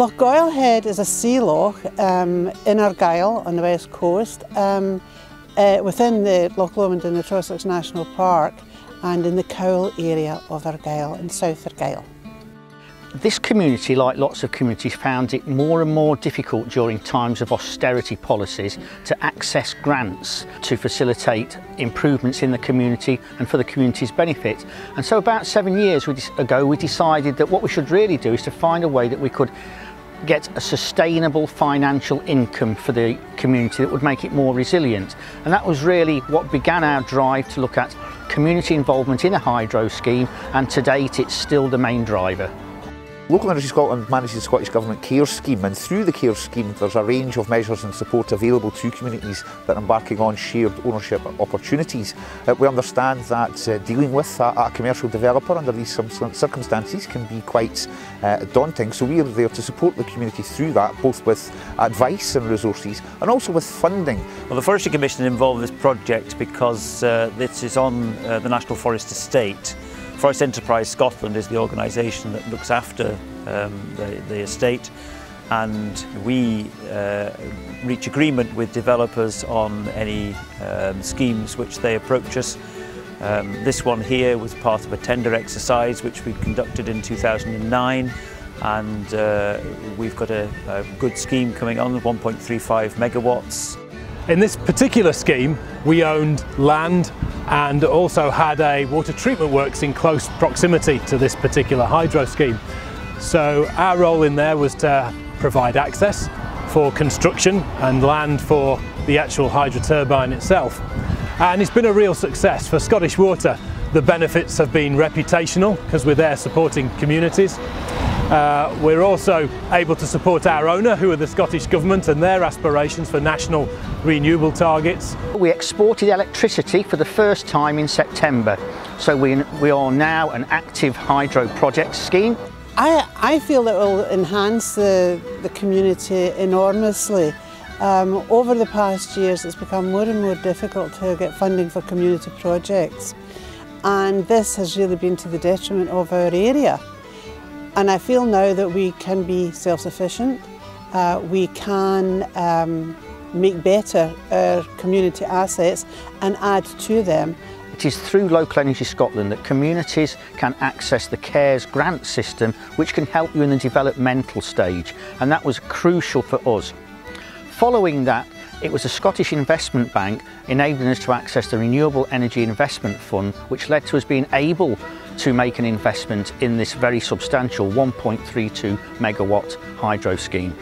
Lochgoilhead is a sea loch um, in Argyll on the west coast, um, uh, within the Loch Lomond and the Trossachs National Park and in the Cowal area of Argyll in South Argyll. This community, like lots of communities, found it more and more difficult during times of austerity policies to access grants to facilitate improvements in the community and for the community's benefit. And so about seven years ago we decided that what we should really do is to find a way that we could get a sustainable financial income for the community that would make it more resilient. And that was really what began our drive to look at community involvement in a hydro scheme and to date it's still the main driver. Local Energy Scotland manages the Scottish Government CARE scheme and through the CARE scheme there's a range of measures and support available to communities that are embarking on shared ownership opportunities. Uh, we understand that uh, dealing with a, commercial developer under these circumstances can be quite uh, daunting so we are there to support the community through that both with advice and resources and also with funding. Well the Forestry Commission is involved in this project because uh, this is on uh, the National Forest Estate Forest Enterprise Scotland is the organisation that looks after um, the, the estate and we uh, reach agreement with developers on any um, schemes which they approach us. Um, this one here was part of a tender exercise which we conducted in 2009 and uh, we've got a, a good scheme coming on, 1.35 megawatts. In this particular scheme, we owned land and also had a water treatment works in close proximity to this particular hydro scheme. So our role in there was to provide access for construction and land for the actual hydro turbine itself. And it's been a real success for Scottish Water. The benefits have been reputational because we're there supporting communities uh, we're also able to support our owner, who are the Scottish Government and their aspirations for national renewable targets. We exported electricity for the first time in September, so we, we are now an active hydro project scheme. I, I feel it will enhance the, the community enormously. Um, over the past years it's become more and more difficult to get funding for community projects and this has really been to the detriment of our area. And I feel now that we can be self-sufficient, uh, we can um, make better our community assets and add to them. It is through Local Energy Scotland that communities can access the CARES grant system which can help you in the developmental stage and that was crucial for us. Following that it was the Scottish Investment Bank enabling us to access the Renewable Energy Investment Fund which led to us being able to make an investment in this very substantial 1.32 megawatt hydro scheme.